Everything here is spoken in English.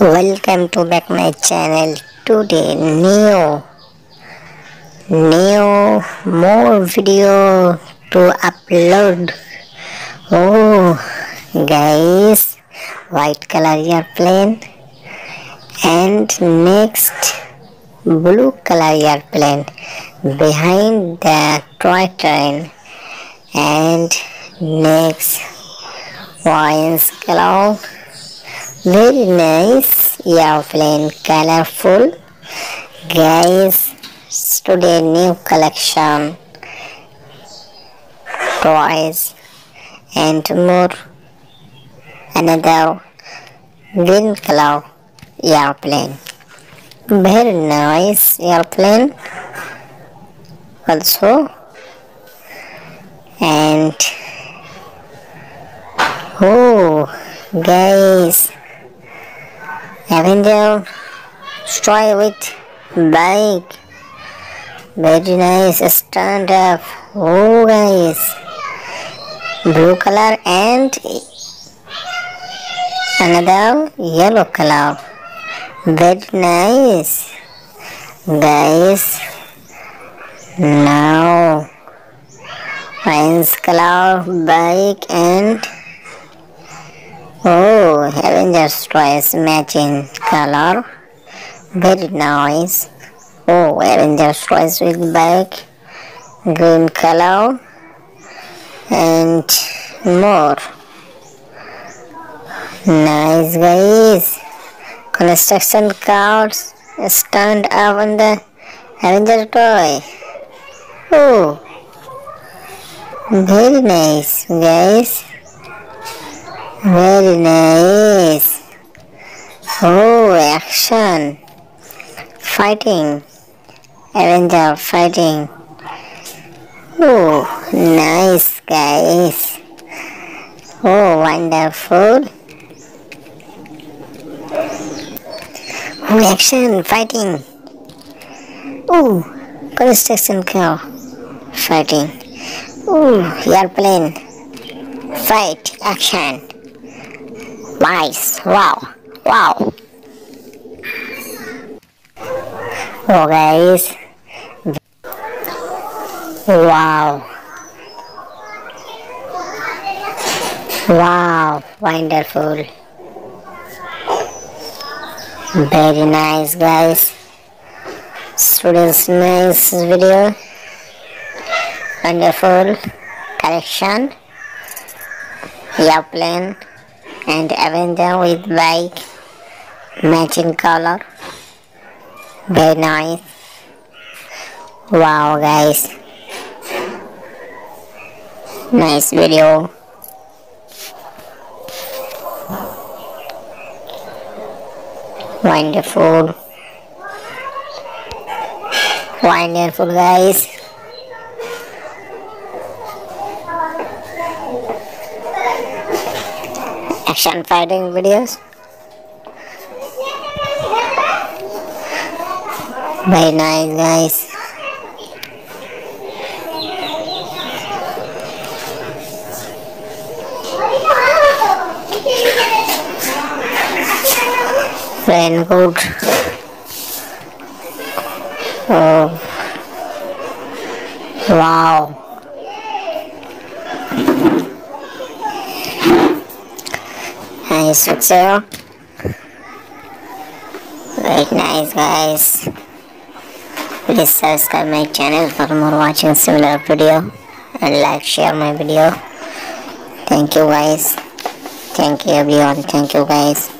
welcome to back my channel. Today new new more video to upload. Oh guys white color airplane. And next blue color airplane. Behind the toy train. And next orange color very nice. Airplane colorful. Guys today new collection. Toys. And more. Another green color airplane very nice airplane also. And oh guys Avenger toy with bike. Very nice stand up. Oh guys? Blue color and another yellow color. Very nice guys now orange color bike and oh avengers toys matching color. Very nice oh avengers toys with bike green color. And more. Nice guys. Construction cars stand up on the Avenger toy. Oh, very nice, guys. Very nice. Oh, action. Fighting. Avenger fighting. Oh, nice, guys. Oh, wonderful. Oh, action, fighting. Oh, construction car fighting. Oh, airplane fight action. Nice. Wow. Wow. Oh, guys. Wow. Wow. Wonderful. Very nice, guys today's nice video wonderful collection airplane and avenger with bike matching color. Very nice. Wow guys. Nice video. Wonderful. Wonderful guys action fighting videos. Very nice guys. Good Oh, wow. Nice picture. Very nice guys. Please subscribe my channel for more watching similar video and like share my video. Thank you guys. Thank you everyone. Thank you guys.